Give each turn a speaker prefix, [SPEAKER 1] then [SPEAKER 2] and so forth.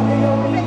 [SPEAKER 1] Amen.